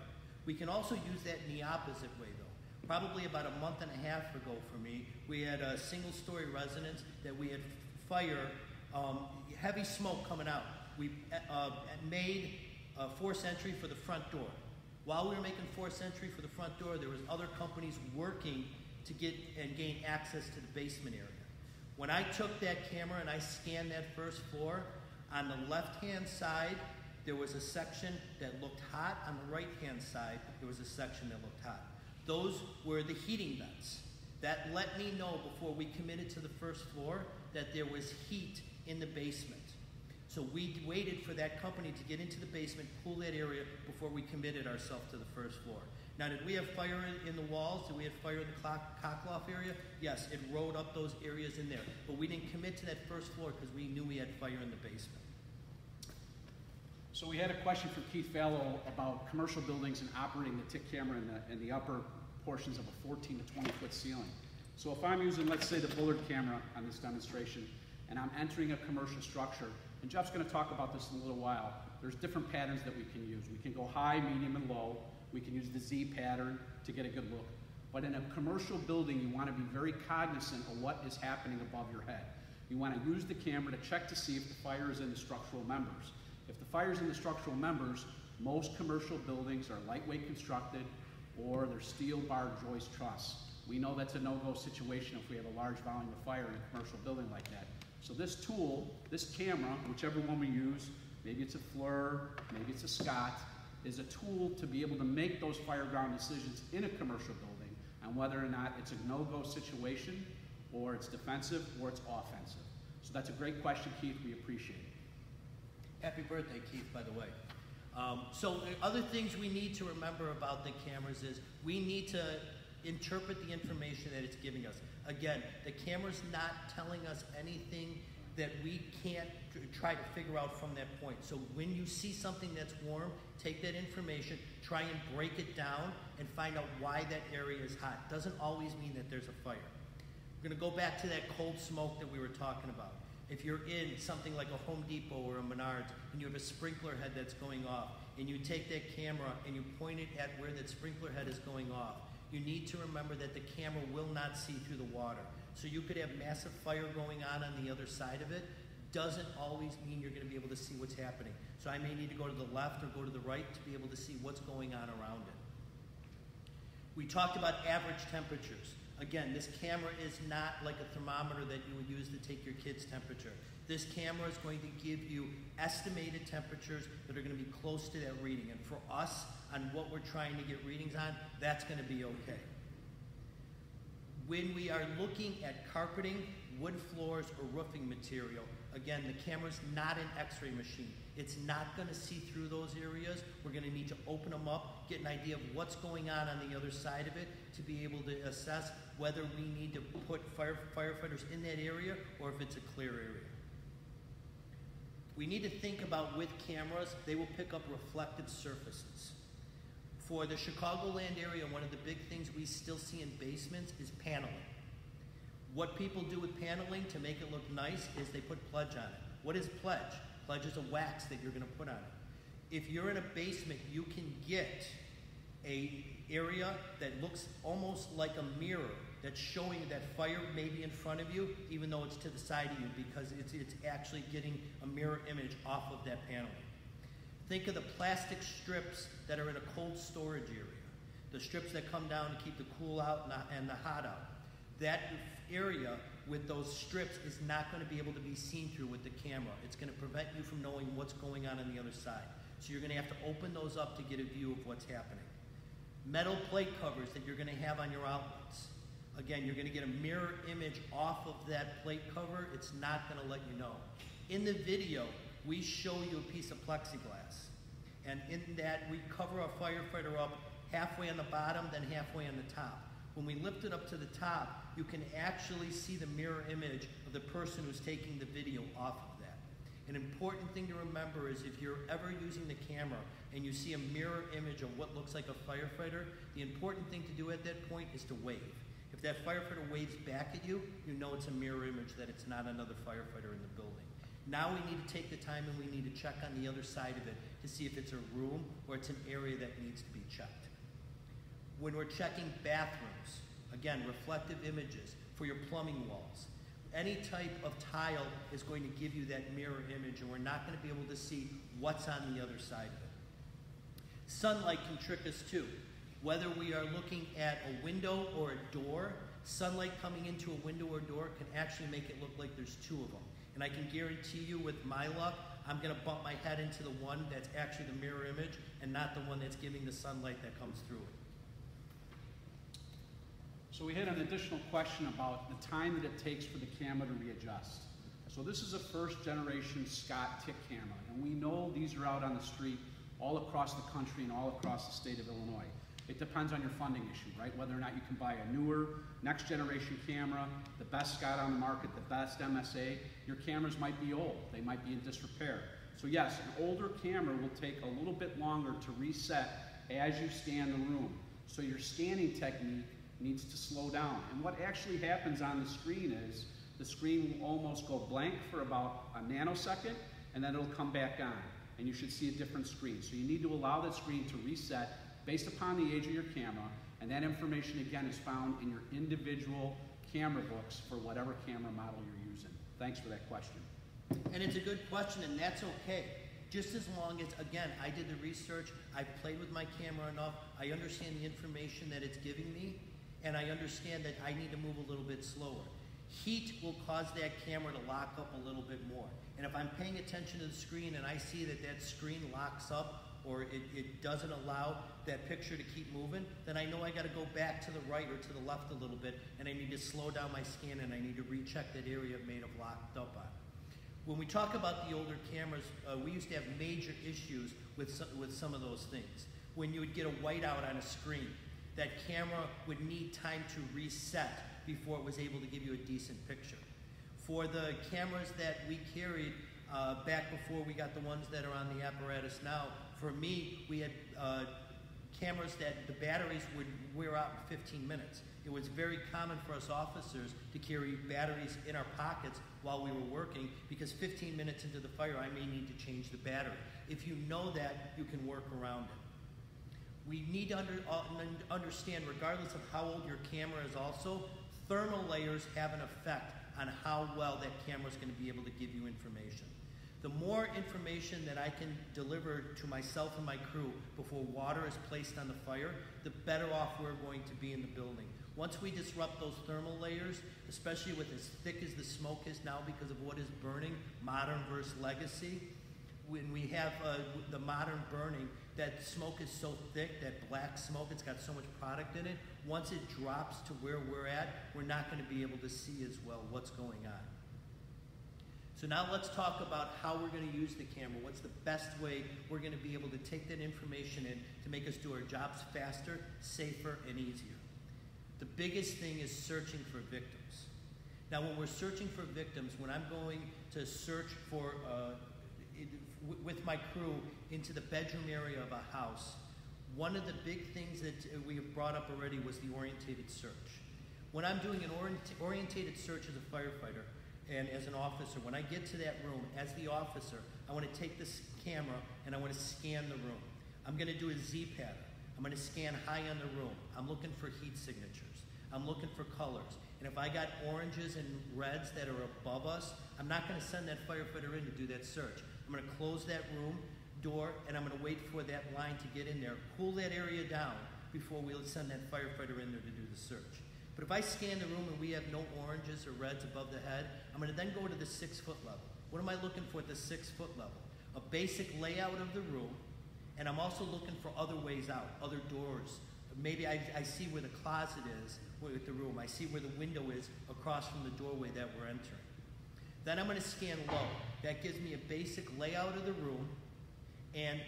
Speaker 2: We can also use that in the opposite way though. Probably about a month and a half ago for me, we had a single story residence that we had fire, um, heavy smoke coming out. We uh, made a force entry for the front door. While we were making force entry for the front door, there was other companies working to get and gain access to the basement area. When I took that camera and I scanned that first floor, on the left-hand side, there was a section that looked hot. On the right-hand side, there was a section that looked hot. Those were the heating vents. That let me know before we committed to the first floor that there was heat in the basement. So we waited for that company to get into the basement, cool that area before we committed ourselves to the first floor. Now, did we have fire in, the walls? Did we have fire in the clock, cockloft area? Yes, it rode up those areas in there. But we didn't commit to that first floor because we knew we had fire in the basement.
Speaker 1: So we had a question from Keith Fallow about commercial buildings and operating the TIC camera in the, in the upper portions of a 14 to 20 foot ceiling. So if I'm using, let's say, the Bullard camera on this demonstration, and I'm entering a commercial structure, and Jeff's going to talk about this in a little while, there's different patterns that we can use. We can go high, medium, and low. We can use the Z pattern to get a good look. But in a commercial building, you want to be very cognizant of what is happening above your head. You want to use the camera to check to see if the fire is in the structural members. If the fire is in the structural members, most commercial buildings are lightweight constructed or they're steel bar joist truss. We know that's a no-go situation if we have a large volume of fire in a commercial building like that. So this tool, this camera, whichever one we use, maybe it's a FLIR, maybe it's a Scott, is a tool to be able to make those fire ground decisions in a commercial building on whether or not it's a no-go situation or it's defensive or it's offensive. So that's a great question, Keith. We appreciate it.
Speaker 2: Happy birthday, Keith, by the way. Um, so other things we need to remember about the cameras is we need to interpret the information that it's giving us. Again, the camera's not telling us anything that we can't try to figure out from that point. So when you see something that's warm, take that information, try and break it down, and find out why that area is hot. Doesn't always mean that there's a fire. We're going to go back to that cold smoke that we were talking about. If you're in something like a Home Depot or a Menards and you have a sprinkler head that's going off, and you take that camera and you point it at where that sprinkler head is going off, you need to remember that the camera will not see through the water. So you could have massive fire going on on the other side of it. Doesn't always mean you're going to be able to see what's happening. So I may need to go to the left or go to the right to be able to see what's going on around it. We talked about average temperatures. Again, this camera is not like a thermometer that you would use to take your kid's temperature. This camera is going to give you estimated temperatures that are going to be close to that reading. And for us, on what we're trying to get readings on, that's going to be okay. When we are looking at carpeting, wood floors, or roofing material, again, the camera's not an x-ray machine. It's not going to see through those areas. We're going to need to open them up, get an idea of what's going on on the other side of it to be able to assess whether we need to put fire, firefighters in that area or if it's a clear area. We need to think about with cameras, they will pick up reflective surfaces. For the Chicagoland area, one of the big things we still see in basements is paneling. What people do with paneling to make it look nice is they put pledge on it. What is pledge? Pledge is a wax that you're going to put on it. If you're in a basement, you can get a area that looks almost like a mirror that's showing that fire may be in front of you, even though it's to the side of you, because it's, it's actually getting a mirror image off of that paneling. Think of the plastic strips that are in a cold storage area. The strips that come down to keep the cool out and the, and the hot out. That area with those strips is not going to be able to be seen through with the camera. It's going to prevent you from knowing what's going on on the other side. So you're going to have to open those up to get a view of what's happening. Metal plate covers that you're going to have on your outlets. Again, you're going to get a mirror image off of that plate cover. It's not going to let you know. In the video, we show you a piece of plexiglass. And in that, we cover a firefighter up halfway on the bottom, then halfway on the top. When we lift it up to the top, you can actually see the mirror image of the person who's taking the video off of that. An important thing to remember is if you're ever using the camera and you see a mirror image of what looks like a firefighter, the important thing to do at that point is to wave. If that firefighter waves back at you, you know it's a mirror image that it's not another firefighter in the building. Now we need to take the time and we need to check on the other side of it to see if it's a room or it's an area that needs to be checked. When we're checking bathrooms, again, reflective images for your plumbing walls, any type of tile is going to give you that mirror image and we're not going to be able to see what's on the other side of it. Sunlight can trick us too. Whether we are looking at a window or a door, sunlight coming into a window or door can actually make it look like there's two of them. And I can guarantee you with my luck, I'm going to bump my head into the one that's actually the mirror image and not the one that's giving the sunlight that comes through it.
Speaker 1: So we had an additional question about the time that it takes for the camera to readjust. So this is a first generation Scott TIC camera, and we know these are out on the street all across the country and all across the state of Illinois. It depends on your funding issue, right? Whether or not you can buy a newer, next generation camera, the best Scott on the market, the best MSA. Your cameras might be old, they might be in disrepair. So yes, an older camera will take a little bit longer to reset as you scan the room. So your scanning technique needs to slow down. And what actually happens on the screen is the screen will almost go blank for about a nanosecond and then it'll come back on and you should see a different screen. So you need to allow that screen to reset based upon the age of your camera, and that information again is found in your individual camera books for whatever camera model you're using. Thanks for that question.
Speaker 2: And it's a good question, and that's okay. Just as long as, again, I did the research, I played with my camera enough, I understand the information that it's giving me, and I understand that I need to move a little bit slower. Heat will cause that camera to lock up a little bit more. And if I'm paying attention to the screen and I see that that screen locks up or it, it doesn't allow that picture to keep moving, then I know I got to go back to the right or to the left a little bit and I need to slow down my scan and I need to recheck that area I may have locked up on. When we talk about the older cameras, uh, we used to have major issues with some, with some of those things. When you would get a whiteout on a screen, that camera would need time to reset before it was able to give you a decent picture. For the cameras that we carried uh, back before we got the ones that are on the apparatus now, for me, we had uh, cameras that the batteries would wear out in 15 minutes. It was very common for us officers to carry batteries in our pockets while we were working because 15 minutes into the fire, I may need to change the battery. If you know that, you can work around it. We need to under, uh, understand, regardless of how old your camera is also, thermal layers have an effect on how well that camera is going to be able to give you information. The more information that I can deliver to myself and my crew before water is placed on the fire, the better off we're going to be in the building. Once we disrupt those thermal layers, especially with as thick as the smoke is now because of what is burning, modern versus legacy, when we have uh, the modern burning, that smoke is so thick, that black smoke, it's got so much product in it. Once it drops to where we're at, we're not going to be able to see as well what's going on. So now let's talk about how we're going to use the camera. What's the best way we're going to be able to take that information in to make us do our jobs faster, safer, and easier. The biggest thing is searching for victims. Now, when we're searching for victims, when I'm going to search for uh, with my crew into the bedroom area of a house, one of the big things that uh, we have brought up already was the orientated search. When I'm doing an orient orientated search as a firefighter and as an officer, when I get to that room, as the officer, I want to take this camera and I want to scan the room. I'm going to do a Z pattern. I'm going to scan high on the room. I'm looking for heat signatures. I'm looking for colors. And if I got oranges and reds that are above us, I'm not going to send that firefighter in to do that search. I'm going to close that room door and I'm going to wait for that line to get in there, cool that area down before we'll send that firefighter in there to do the search. But if I scan the room and we have no oranges or reds above the head, I'm going to then go to the six foot level. What am I looking for at the six foot level? A basic layout of the room, and I'm also looking for other ways out, other doors. Maybe I, I see where the closet is with the room. I see where the window is across from the doorway that we're entering. Then I'm going to scan low. That gives me a basic layout of the room, and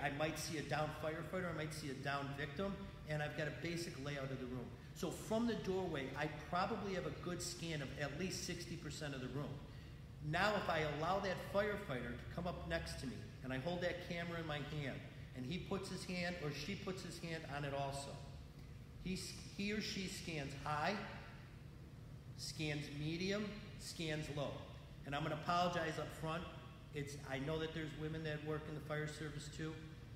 Speaker 2: I might see a down firefighter, I might see a down victim, and I've got a basic layout of the room. So from the doorway, I probably have a good scan of at least 60% of the room. Now if I allow that firefighter to come up next to me, and I hold that camera in my hand, and he puts his hand, or she puts his hand on it also, he, he or she scans high, scans medium, scans low. And I'm gonna apologize up front. It's, I know that there's women that work in the fire service too.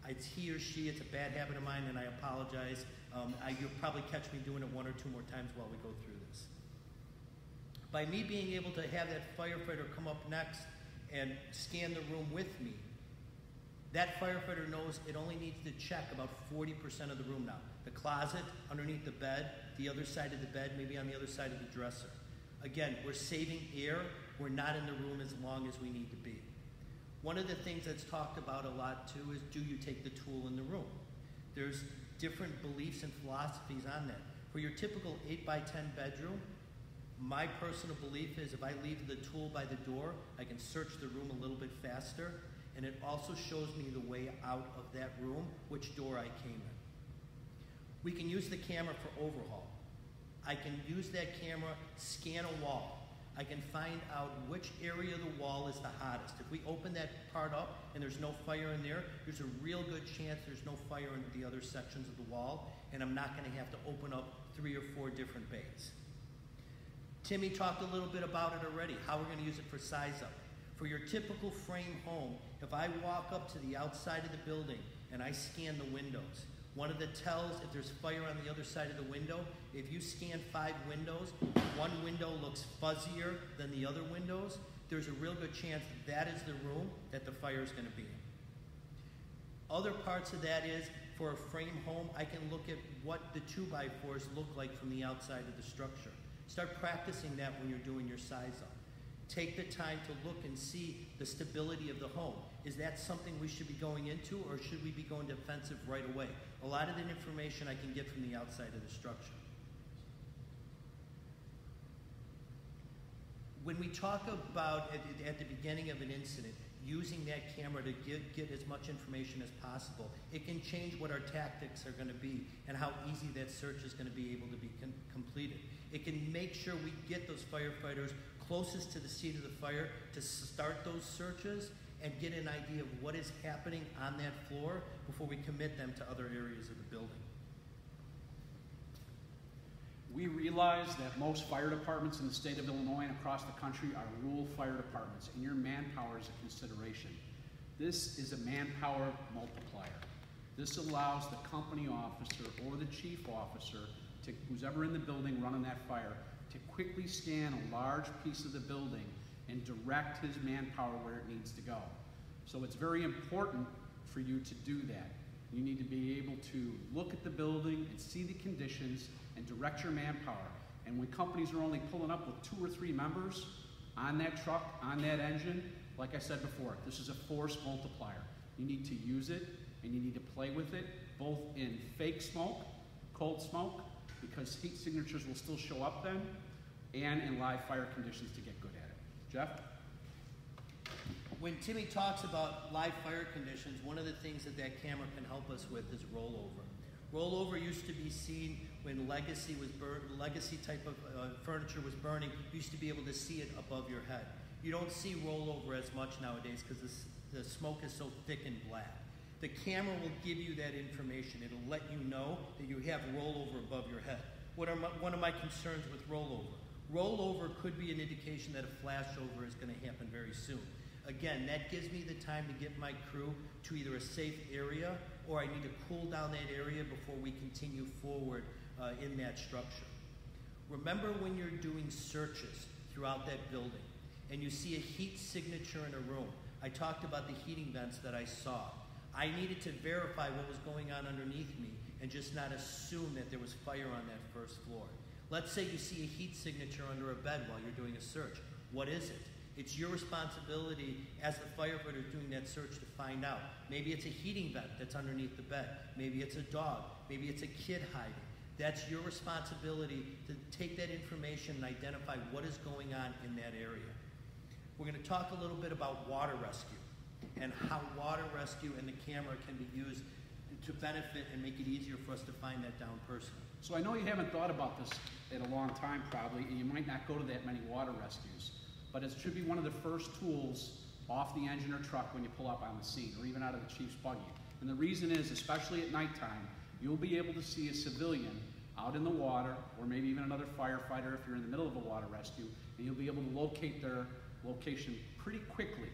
Speaker 2: It's he or she, it's a bad habit of mine, and I apologize. Um, I, you'll probably catch me doing it one or two more times while we go through this. By me being able to have that firefighter come up next and scan the room with me, that firefighter knows it only needs to check about 40% of the room now. The closet, underneath the bed, the other side of the bed, maybe on the other side of the dresser. Again, we're saving air. We're not in the room as long as we need to be. One of the things that's talked about a lot too is do you take the tool in the room? There's different beliefs and philosophies on that. For your typical 8 by 10 bedroom, my personal belief is if I leave the tool by the door, I can search the room a little bit faster, and it also shows me the way out of that room, which door I came in. We can use the camera for overhaul. I can use that camera, scan a wall. I can find out which area of the wall is the hottest. If we open that part up and there's no fire in there, there's a real good chance there's no fire in the other sections of the wall, and I'm not going to have to open up three or four different bays. Timmy talked a little bit about it already, how we're going to use it for size up. For your typical frame home, if I walk up to the outside of the building and I scan the windows, one of the tells if there's fire on the other side of the window, if you scan five windows, one window looks fuzzier than the other windows, there's a real good chance that, that is the room that the fire is going to be in. Other parts of that is for a frame home, I can look at what the two by fours look like from the outside of the structure. Start practicing that when you're doing your size up. Take the time to look and see the stability of the home. Is that something we should be going into, or should we be going defensive right away? A lot of that information I can get from the outside of the structure. When we talk about at, at the beginning of an incident, using that camera to get, get as much information as possible, it can change what our tactics are going to be and how easy that search is going to be able to be completed. It can make sure we get those firefighters closest to the scene of the fire to start those searches and get an idea of what is happening on that floor before we commit them to other areas of the building.
Speaker 1: We realize that most fire departments in the state of Illinois and across the country are rural fire departments, and your manpower is a consideration. This is a manpower multiplier. This allows the company officer or the chief officer to who's ever in the building running that fire to quickly scan a large piece of the building and direct his manpower where it needs to go. So it's very important for you to do that. You need to be able to look at the building and see the conditions and direct your manpower. And when companies are only pulling up with two or three members on that truck, on that engine, like I said before, this is a force multiplier. You need to use it and you need to play with it, both in fake smoke, cold smoke, because heat signatures will still show up then, and in live fire conditions to get. Jeff?
Speaker 2: When Timmy talks about live fire conditions, one of the things that that camera can help us with is rollover. Rollover used to be seen when legacy was legacy type of uh, furniture was burning. You used to be able to see it above your head. You don't see rollover as much nowadays because the smoke is so thick and black. The camera will give you that information. It'll let you know that you have rollover above your head. What are my, one of my concerns with rollover? Rollover could be an indication that a flashover is going to happen very soon. Again, that gives me the time to get my crew to either a safe area or I need to cool down that area before we continue forward uh, in that structure. Remember when you're doing searches throughout that building and you see a heat signature in a room. I talked about the heating vents that I saw. I needed to verify what was going on underneath me and just not assume that there was fire on that first floor. Let's say you see a heat signature under a bed while you're doing a search. What is it? It's your responsibility as the firefighter doing that search to find out. Maybe it's a heating vent that's underneath the bed. Maybe it's a dog. Maybe it's a kid hiding. That's your responsibility to take that information and identify what is going on in that area. We're going to talk a little bit about water rescue and how water rescue and the camera can be used to benefit and make it easier for us to find that down person.
Speaker 1: So I know you haven't thought about this in a long time probably, and you might not go to that many water rescues, but it should be one of the first tools off the engine or truck when you pull up on the scene, or even out of the chief's buggy. And the reason is, especially at nighttime, you'll be able to see a civilian out in the water, or maybe even another firefighter if you're in the middle of a water rescue, and you'll be able to locate their location pretty quickly.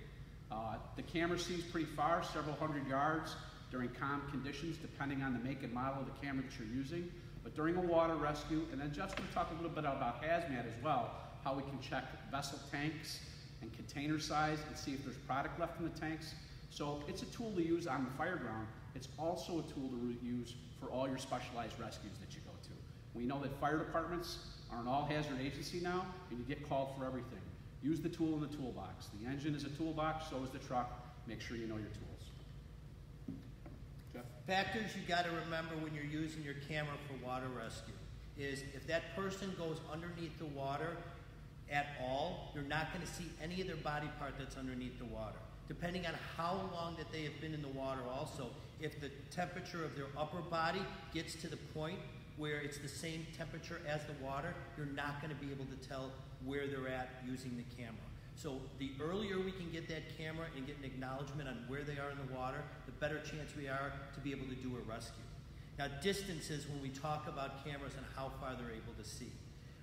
Speaker 1: Uh, the camera sees pretty far, several hundred yards during calm conditions, depending on the make and model of the camera that you're using. But during a water rescue, and then Jeff's to talk a little bit about hazmat as well, how we can check vessel tanks and container size and see if there's product left in the tanks. So it's a tool to use on the fire ground. It's also a tool to use for all your specialized rescues that you go to. We know that fire departments are an all hazard agency now, and you get called for everything. Use the tool in the toolbox. The engine is a toolbox, so is the truck. Make sure you know your tools.
Speaker 2: Factors you got to remember when you're using your camera for water rescue is if that person goes underneath the water at all, you're not going to see any of their body part that's underneath the water. Depending on how long that they have been in the water also, if the temperature of their upper body gets to the point where it's the same temperature as the water, you're not going to be able to tell where they're at using the camera. So the earlier we can get that camera and get an acknowledgement on where they are in the water, the better chance we are to be able to do a rescue. Now distances when we talk about cameras and how far they're able to see.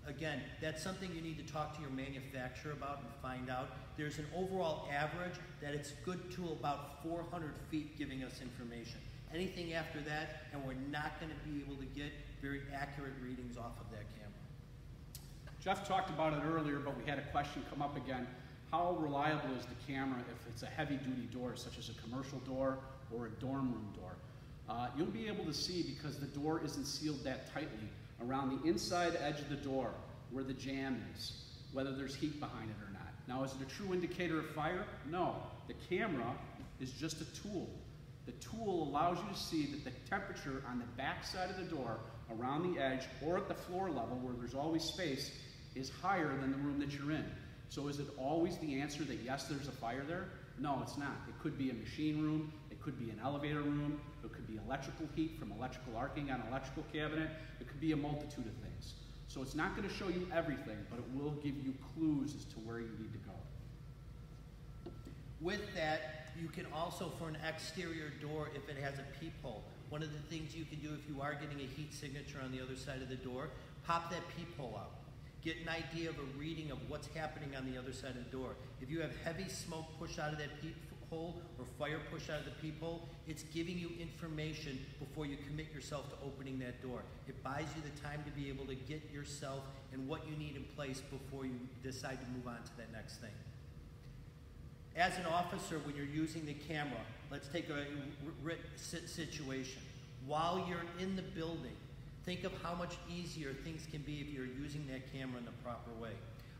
Speaker 2: Again, that's something you need to talk to your manufacturer about and find out. There's an overall average that it's good to about 400 feet giving us information. Anything after that, and we're not going to be able to get very accurate readings off of that camera.
Speaker 1: Jeff talked about it earlier, but we had a question come up again. How reliable is the camera if it's a heavy duty door, such as a commercial door or a dorm room door? Uh, you'll be able to see because the door isn't sealed that tightly around the inside edge of the door where the jamb is, whether there's heat behind it or not. Now, is it a true indicator of fire? No. The camera is just a tool. The tool allows you to see that the temperature on the back side of the door, around the edge, or at the floor level where there's always space, is higher than the room that you're in. So is it always the answer that yes, there's a fire there? No, it's not. It could be a machine room, it could be an elevator room, it could be electrical heat from electrical arcing on an electrical cabinet, it could be a multitude of things. So it's not going to show you everything, but it will give you clues as to where you need to go.
Speaker 2: With that, you can also, for an exterior door, if it has a peephole, one of the things you can do if you are getting a heat signature on the other side of the door, pop that peephole out. Get an idea of a reading of what's happening on the other side of the door. If you have heavy smoke push out of that peephole or fire push out of the peephole, it's giving you information before you commit yourself to opening that door. It buys you the time to be able to get yourself and what you need in place before you decide to move on to that next thing. As an officer, when you're using the camera, let's take a situation. While you're in the building, think of how much easier things can be if you're using that camera in the proper way.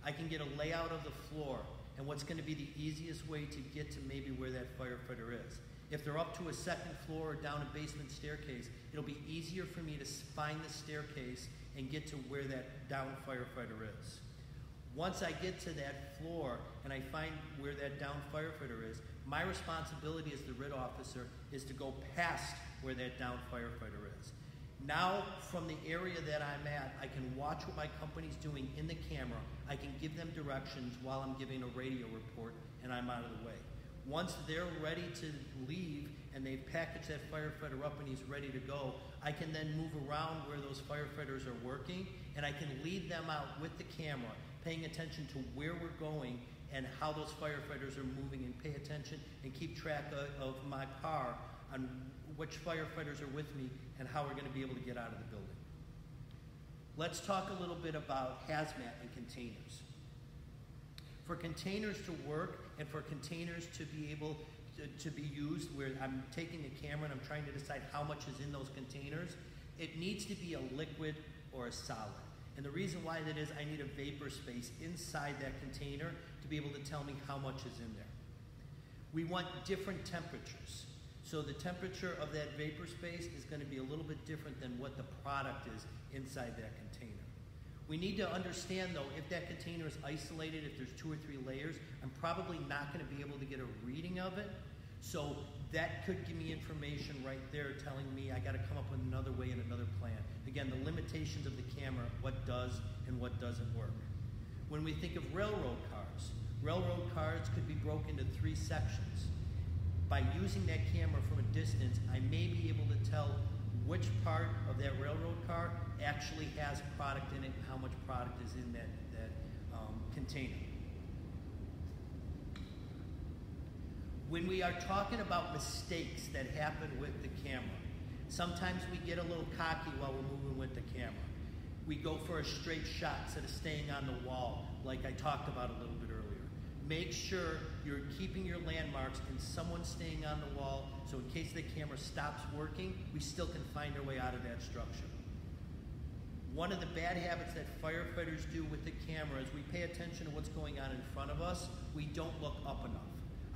Speaker 2: I can get a layout of the floor and what's going to be the easiest way to get to maybe where that firefighter is. If they're up to a second floor or down a basement staircase, it'll be easier for me to find the staircase and get to where that down firefighter is. Once I get to that floor and I find where that down firefighter is, my responsibility as the RIT officer is to go past where that down firefighter. Now, from the area that I'm at, I can watch what my company's doing in the camera. I can give them directions while I'm giving a radio report and I'm out of the way. Once they're ready to leave and they've packaged that firefighter up and he's ready to go, I can then move around where those firefighters are working and I can lead them out with the camera paying attention to where we're going and how those firefighters are moving and pay attention and keep track of, of my car on which firefighters are with me and how we're going to be able to get out of the building. Let's talk a little bit about hazmat and containers. For containers to work and for containers to be able to, to be used where I'm taking a camera and I'm trying to decide how much is in those containers, it needs to be a liquid or a solid. And the reason why that is, I need a vapor space inside that container to be able to tell me how much is in there. We want different temperatures. So the temperature of that vapor space is going to be a little bit different than what the product is inside that container. We need to understand though, if that container is isolated, if there's two or three layers, I'm probably not going to be able to get a reading of it. So that could give me information right there telling me I got to come up with another way and another plan. Again, the limitations of the camera, what does and what doesn't work. When we think of railroad cars, railroad cars could be broken into three sections. By using that camera from a distance, I may be able to tell which part of that railroad car actually has product in it and how much product is in that, that um, container. When we are talking about mistakes that happen with the camera, sometimes we get a little cocky while we're moving with the camera. We go for a straight shot instead of staying on the wall, like I talked about a little bit. Make sure you're keeping your landmarks and someone staying on the wall, so in case the camera stops working, we still can find our way out of that structure. One of the bad habits that firefighters do with the camera is we pay attention to what's going on in front of us, we don't look up enough.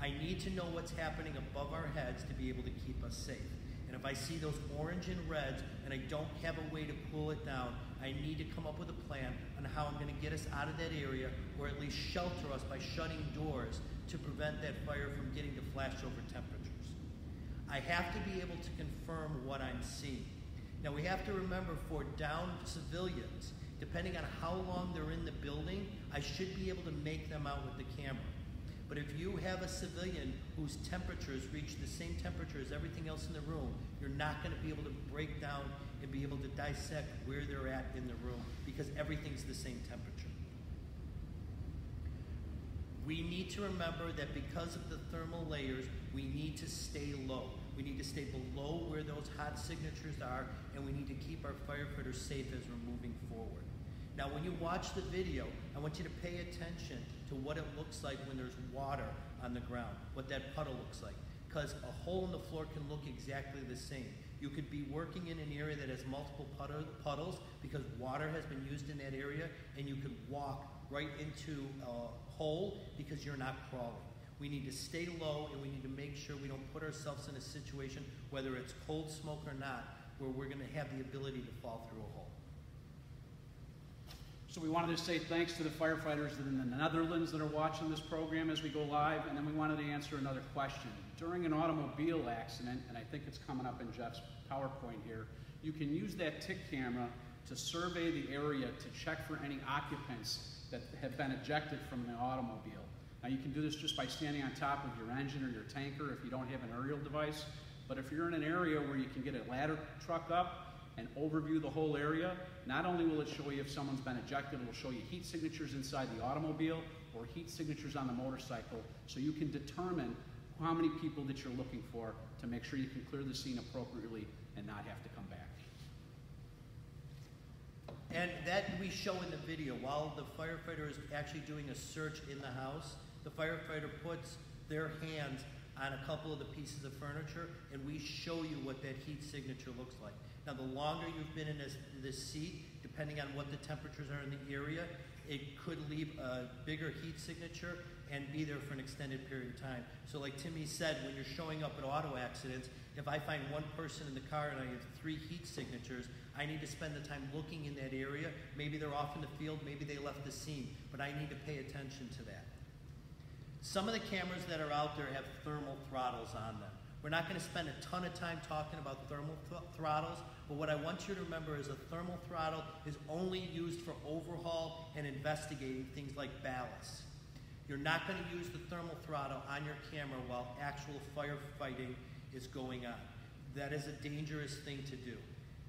Speaker 2: I need to know what's happening above our heads to be able to keep us safe. And if I see those orange and reds and I don't have a way to pull it down, I need to come up with a plan on how I'm going to get us out of that area or at least shelter us by shutting doors to prevent that fire from getting to flashover temperatures. I have to be able to confirm what I'm seeing. Now we have to remember for downed civilians, depending on how long they're in the building, I should be able to make them out with the camera. But if you have a civilian whose temperatures reach the same temperature as everything else in the room, you're not going to be able to break down and be able to dissect where they're at in the room because everything's the same temperature. We need to remember that because of the thermal layers, we need to stay low. We need to stay below where those hot signatures are, and we need to keep our firefighters safe as we're moving forward. Now, when you watch the video, I want you to pay attention to what it looks like when there's water on the ground, what that puddle looks like. Because a hole in the floor can look exactly the same. You could be working in an area that has multiple puddles because water has been used in that area, and you could walk right into a hole because you're not crawling. We need to stay low and we need to make sure we don't put ourselves in a situation, whether it's cold smoke or not, where we're going to have the ability to fall through a hole.
Speaker 1: So we wanted to say thanks to the firefighters in the Netherlands that are watching this program as we go live, and then we wanted to answer another question. During an automobile accident, and I think it's coming up in Jeff's PowerPoint here, you can use that TIC camera to survey the area to check for any occupants that have been ejected from the automobile. Now you can do this just by standing on top of your engine or your tanker if you don't have an aerial device, but if you're in an area where you can get a ladder truck up, and overview the whole area, not only will it show you if someone's been ejected, it will show you heat signatures inside the automobile or heat signatures on the motorcycle so you can determine how many people that you're looking for to make sure you can clear the scene appropriately and not have to come back.
Speaker 2: And that we show in the video, while the firefighter is actually doing a search in the house, the firefighter puts their hands on a couple of the pieces of furniture and we show you what that heat signature looks like. Now, the longer you've been in this, this seat, depending on what the temperatures are in the area, it could leave a bigger heat signature and be there for an extended period of time. So, like Timmy said, when you're showing up at auto accidents, if I find one person in the car and I have three heat signatures, I need to spend the time looking in that area. Maybe they're off in the field, maybe they left the scene, but I need to pay attention to that. Some of the cameras that are out there have thermal throttles on them. We're not going to spend a ton of time talking about thermal th throttles, but what I want you to remember is a thermal throttle is only used for overhaul and investigating things like ballast. You're not going to use the thermal throttle on your camera while actual firefighting is going on. That is a dangerous thing to do.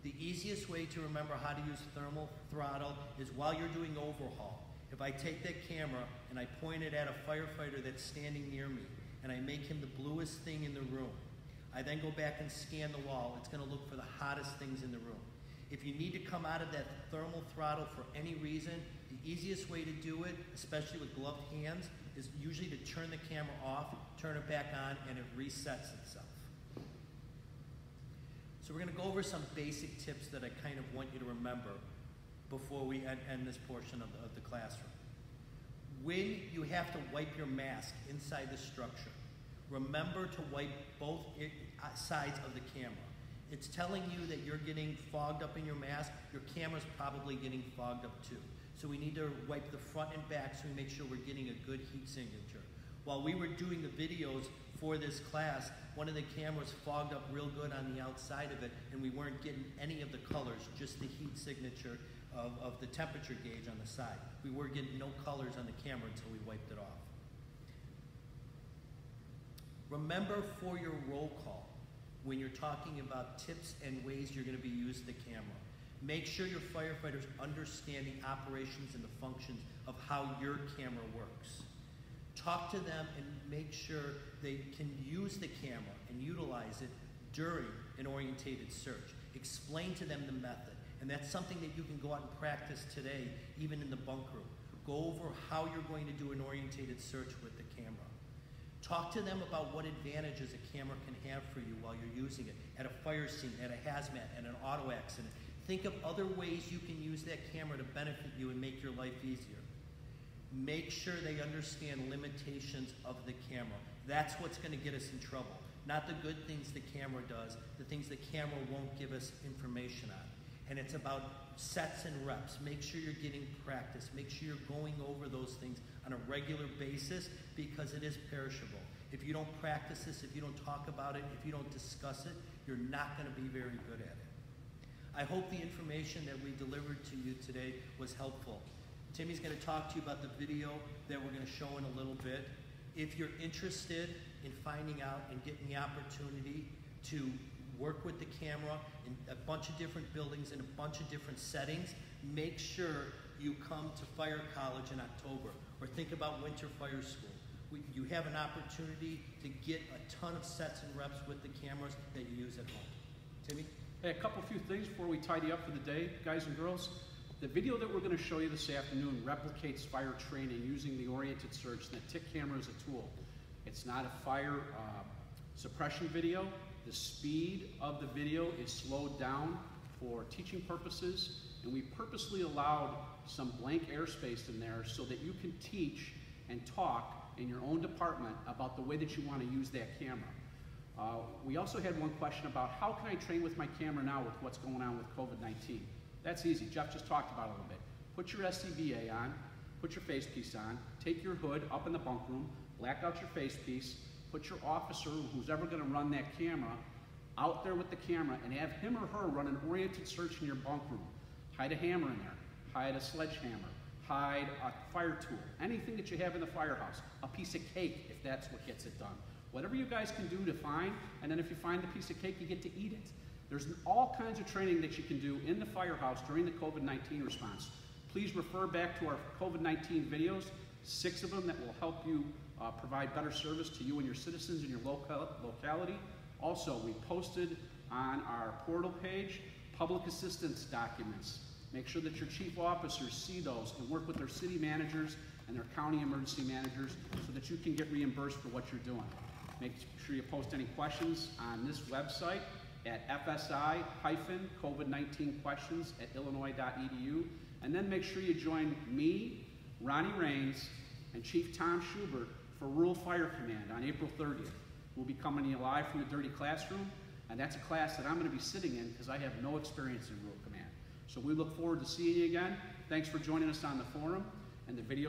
Speaker 2: The easiest way to remember how to use thermal throttle is while you're doing overhaul. If I take that camera and I point it at a firefighter that's standing near me, and I make him the bluest thing in the room. I then go back and scan the wall. It's going to look for the hottest things in the room. If you need to come out of that thermal throttle for any reason, the easiest way to do it, especially with gloved hands, is usually to turn the camera off, turn it back on, and it resets itself. So we're going to go over some basic tips that I kind of want you to remember before we end, this portion of the classroom. When you have to wipe your mask inside the structure, remember to wipe both uh, sides of the camera. It's telling you that you're getting fogged up in your mask. Your camera's probably getting fogged up too. So we need to wipe the front and back so we make sure we're getting a good heat signature. While we were doing the videos for this class, one of the cameras fogged up real good on the outside of it, and we weren't getting any of the colors, just the heat signature of, of the temperature gauge on the side. We were getting no colors on the camera until we wiped it off. Remember for your roll call, when you're talking about tips and ways you're going to be using the camera, make sure your firefighters understand the operations and the functions of how your camera works. Talk to them and make sure they can use the camera and utilize it during an orientated search. Explain to them the method. And that's something that you can go out and practice today, even in the bunk room. Go over how you're going to do an orientated search with the. Talk to them about what advantages a camera can have for you while you're using it at a fire scene, at a hazmat, at an auto accident. Think of other ways you can use that camera to benefit you and make your life easier. Make sure they understand limitations of the camera. That's what's going to get us in trouble. Not the good things the camera does, the things the camera won't give us information on. And it's about sets and reps. Make sure you're getting practice. Make sure you're going over those things on a regular basis because it is perishable. If you don't practice this, if you don't talk about it, if you don't discuss it, you're not going to be very good at it. I hope the information that we delivered to you today was helpful. Timmy's going to talk to you about the video that we're going to show in a little bit. If you're interested in finding out and getting the opportunity to work with the camera in a bunch of different buildings in a bunch of different settings, make sure you come to Fire College in October or think about Winter Fire School. We, you have an opportunity to get a ton of sets and reps with the cameras that you use at home. Timmy?
Speaker 1: Hey, a couple few things before we tidy up for the day, guys and girls. The video that we're going to show you this afternoon replicates fire training using the oriented search the TIC camera as a tool. It's not a fire uh, suppression video. The speed of the video is slowed down for teaching purposes, and we purposely allowed some blank airspace in there so that you can teach and talk in your own department about the way that you want to use that camera. Uh, we also had one question about how can I train with my camera now with what's going on with COVID-19? That's easy. Jeff just talked about it a little bit. Put your SCBA on, put your face piece on, take your hood up in the bunk room, black out your face piece, put your officer, who's ever going to run that camera, out there with the camera and have him or her run an oriented search in your bunk room. Hide a hammer in there, hide a sledgehammer, hide a fire tool, anything that you have in the firehouse, a piece of cake if that's what gets it done. Whatever you guys can do to find, and then if you find the piece of cake, you get to eat it. There's all kinds of training that you can do in the firehouse during the COVID-19 response. Please refer back to our COVID-19 videos, six of them that will help you uh, provide better service to you and your citizens in your local locality. Also, we posted on our portal page public assistance documents. Make sure that your chief officers see those and work with their city managers and their county emergency managers so that you can get reimbursed for what you're doing. Make sure you post any questions on this website at FSI-COVID-19 questions at illinois.edu. And then make sure you join me, Ronnie Rains, and Chief Tom Schubert for Rural Fire Command on April 30th. We'll be coming live from the Dirty Classroom, and that's a class that I'm going to be sitting in because I have no experience in Rural. So we look forward to seeing you again. Thanks for joining us on the forum, and the videos